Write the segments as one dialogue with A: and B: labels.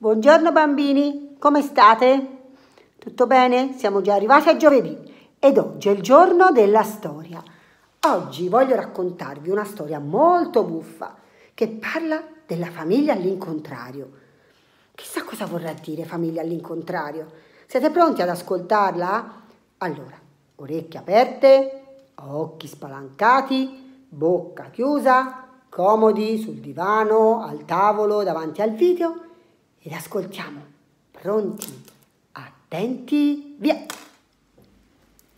A: Buongiorno bambini, come state? Tutto bene? Siamo già arrivati a giovedì ed oggi è il giorno della storia. Oggi voglio raccontarvi una storia molto buffa che parla della famiglia all'incontrario. Chissà cosa vorrà dire famiglia all'incontrario. Siete pronti ad ascoltarla? Allora, orecchie aperte, occhi spalancati, bocca chiusa, comodi sul divano, al tavolo, davanti al video ed ascoltiamo. Pronti? Attenti? Via!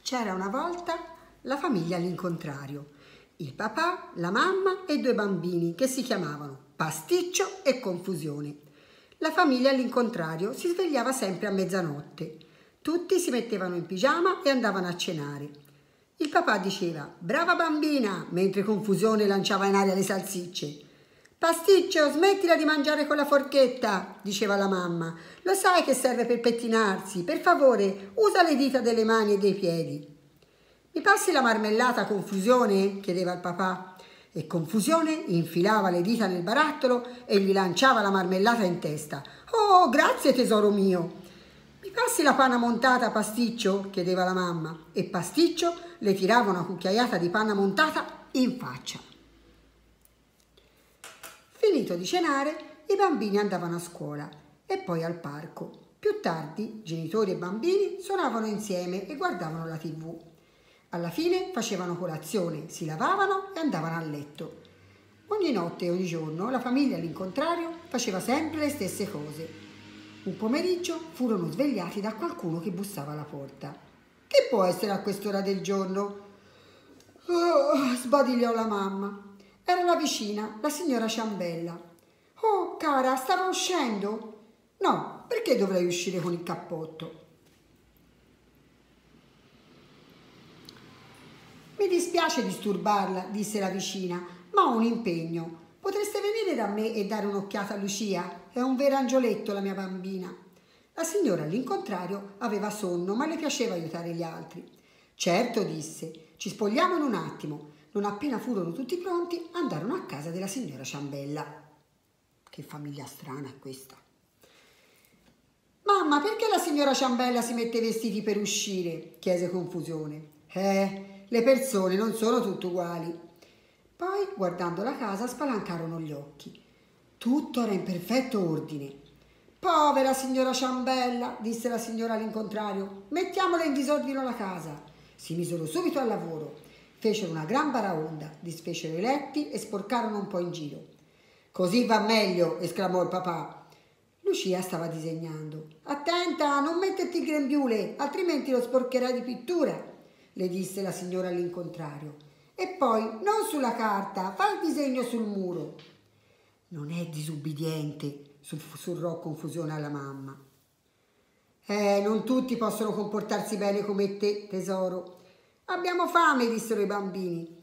A: C'era una volta la famiglia all'incontrario. Il papà, la mamma e due bambini che si chiamavano Pasticcio e Confusione. La famiglia all'incontrario si svegliava sempre a mezzanotte. Tutti si mettevano in pigiama e andavano a cenare. Il papà diceva brava bambina mentre Confusione lanciava in aria le salsicce. Pasticcio, smettila di mangiare con la forchetta, diceva la mamma. Lo sai che serve per pettinarsi. Per favore, usa le dita delle mani e dei piedi. Mi passi la marmellata confusione? chiedeva il papà. E confusione infilava le dita nel barattolo e gli lanciava la marmellata in testa. Oh, grazie tesoro mio. Mi passi la panna montata, pasticcio? chiedeva la mamma. E pasticcio le tirava una cucchiaiata di panna montata in faccia. Finito di cenare, i bambini andavano a scuola e poi al parco. Più tardi, genitori e bambini suonavano insieme e guardavano la tv. Alla fine facevano colazione, si lavavano e andavano a letto. Ogni notte e ogni giorno la famiglia all'incontrario faceva sempre le stesse cose. Un pomeriggio furono svegliati da qualcuno che bussava alla porta. Che può essere a quest'ora del giorno? Oh, sbadigliò la mamma. Era la vicina, la signora Ciambella. Oh, cara, stava uscendo? No, perché dovrei uscire con il cappotto? Mi dispiace disturbarla, disse la vicina, ma ho un impegno. Potreste venire da me e dare un'occhiata a Lucia? È un vero angioletto la mia bambina. La signora, all'incontrario, aveva sonno, ma le piaceva aiutare gli altri. Certo, disse, ci spogliamo in un attimo. Non appena furono tutti pronti, andarono a casa della signora Ciambella. Che famiglia strana è questa. Mamma, perché la signora Ciambella si mette i vestiti per uscire? chiese confusione. Eh, le persone non sono tutte uguali. Poi, guardando la casa, spalancarono gli occhi. Tutto era in perfetto ordine. Povera signora Ciambella, disse la signora all'incontrario, mettiamola in disordine la casa. Si misero subito al lavoro Fecero una gran baraonda, disfecero i letti e sporcarono un po' in giro. Così va meglio, esclamò il papà. Lucia stava disegnando. Attenta, non metterti il grembiule, altrimenti lo sporcherai di pittura, le disse la signora all'incontrario. E poi, non sulla carta, fa il disegno sul muro. Non è disubbidiente, sussurrò confusione alla mamma. Eh, non tutti possono comportarsi bene come te, tesoro. Abbiamo fame, dissero i bambini.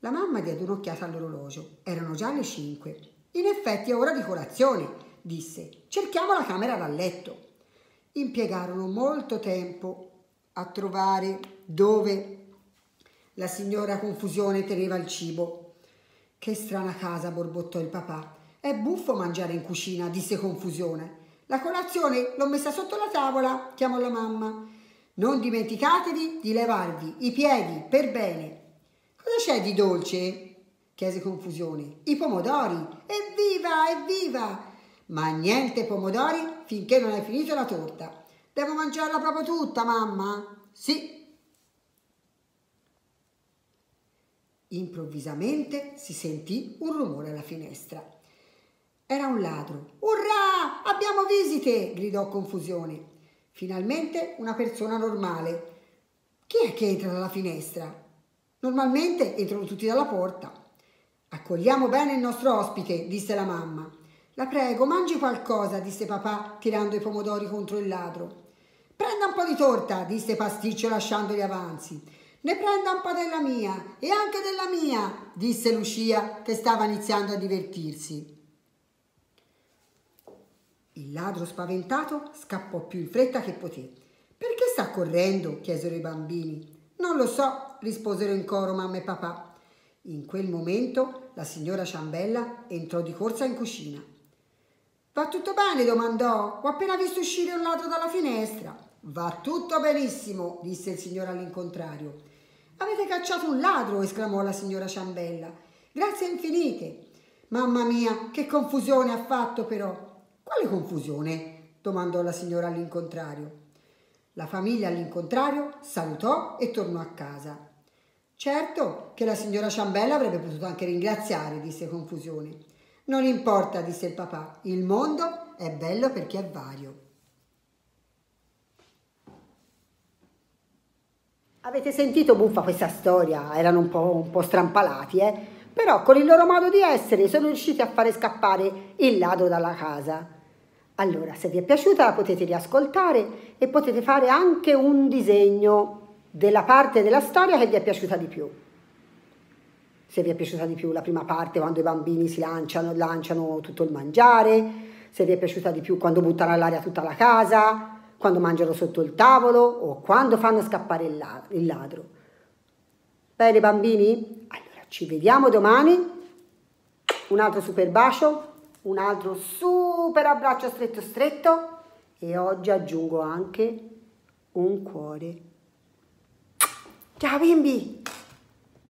A: La mamma diede un'occhiata all'orologio. Erano già le cinque. In effetti è ora di colazione, disse. Cerchiamo la camera da letto. Impiegarono molto tempo a trovare dove la signora Confusione teneva il cibo. Che strana casa, borbottò il papà. È buffo mangiare in cucina, disse Confusione. La colazione l'ho messa sotto la tavola, chiamò la mamma. Non dimenticatevi di levarvi i piedi per bene. Cosa c'è di dolce? chiese confusione. I pomodori. Evviva, evviva! Ma niente pomodori finché non hai finito la torta. Devo mangiarla proprio tutta, mamma? Sì. Improvvisamente si sentì un rumore alla finestra. Era un ladro. Urrà! Abbiamo visite! gridò confusione. Finalmente una persona normale. Chi è che entra dalla finestra? Normalmente entrano tutti dalla porta. Accogliamo bene il nostro ospite, disse la mamma. La prego, mangi qualcosa, disse papà, tirando i pomodori contro il ladro. Prenda un po' di torta, disse Pasticcio lasciandogli avanzi. Ne prenda un po' della mia e anche della mia, disse Lucia che stava iniziando a divertirsi. Il ladro spaventato scappò più in fretta che poté. Perché sta correndo? chiesero i bambini. Non lo so, risposero in coro mamma e papà. In quel momento la signora Ciambella entrò di corsa in cucina. Va tutto bene? domandò. Ho appena visto uscire un ladro dalla finestra. Va tutto benissimo, disse il signore all'incontrario. Avete cacciato un ladro, esclamò la signora Ciambella. Grazie infinite. Mamma mia, che confusione ha fatto però. Quale confusione? domandò la signora all'incontrario. La famiglia all'incontrario salutò e tornò a casa. Certo che la signora Ciambella avrebbe potuto anche ringraziare, disse Confusione. Non importa, disse il papà, il mondo è bello perché è vario. Avete sentito buffa questa storia? Erano un po', un po strampalati, eh? Però con il loro modo di essere sono riusciti a fare scappare il ladro dalla casa. Allora, se vi è piaciuta la potete riascoltare e potete fare anche un disegno della parte della storia che vi è piaciuta di più. Se vi è piaciuta di più la prima parte quando i bambini si lanciano, lanciano tutto il mangiare, se vi è piaciuta di più quando buttano all'aria tutta la casa, quando mangiano sotto il tavolo o quando fanno scappare il ladro. Bene bambini? Allora ci vediamo domani. Un altro super bacio un altro super abbraccio stretto stretto e oggi aggiungo anche un cuore. Ciao bimbi!